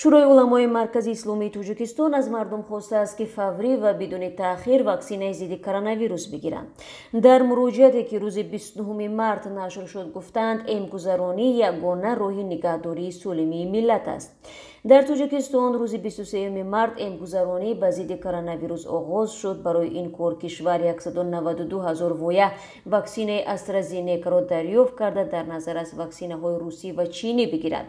шӯрои уламои маркази исломии тоҷикистон аз мардум хостааст ки фаврӣ ва бидуни таъхир ваксинаи зидди коронавирус бигиранд. Дар муроҷиате ки рӯзи 29 март нашр шуд гуфтанд эмкузаронӣ ягона роҳи нигаҳдории солимии миллат аст. Дар тоҷикистон рӯзи 23 март эмгузаронӣ ба зидди коронавирус оғоз шуд. Барои ин кор кишвар 192 ҳазор воя ваксинаи астразинекаро дарёфт карда дар назар аст ваксинаҳои русӣ ва чинӣ бигирад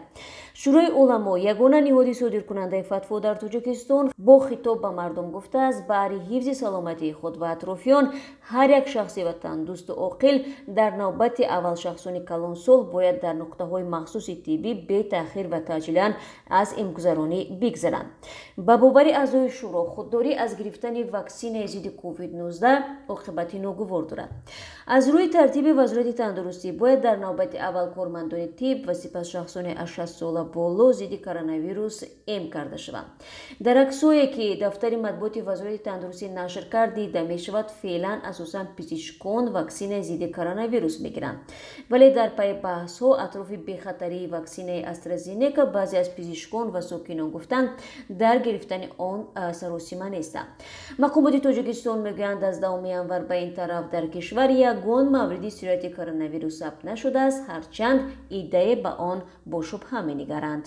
шӯрои уламо ягона ниҳоди содиркунандаи фатво дар тоҷикистон бо хитоб ба мардум гуфтааст баҳри ҳифзи саломатии худ ва атрофиён ҳар як шахси ватандӯсту оқил дар навбати аввалшахсони калонсол бояд дар нуқтаҳои махсуси тиббӣ бетаъхир ва таъҷилан аз имгузаронӣ бигзаранд. Ба бовари аъзои шӯро худдорӣ аз гирифтани ваксинаи зидди covid-19 оқибати ногувор дорад аз рӯи тартиби вазорати тандурустӣ бояд дар навбати аввал кормандони тиб ва сипас шахсоне аз шастсола боло зидди коронавирус эм карда шаванд. Дар аксое ки дафтари матбуоти вазорати тандурустӣ нашр кард дида мешавад феълан асосан пизишкон ваксинаи зидди коронавирус мегиранд. Вале дар пайи баҳсҳо атрофи бехатарии ваксинаи астразинека баъзе аз пизишкон ва сокинон гуфтанд дар гирифтани он саросима нестанд мақомоти тоҷикистон мегӯянд аз давоми январ ба ин тараф дар кишвар ягон мавриди сирояти коронавирус сабт нашудааст ҳарчанд иддаe ба он бо шубҳа менигаранд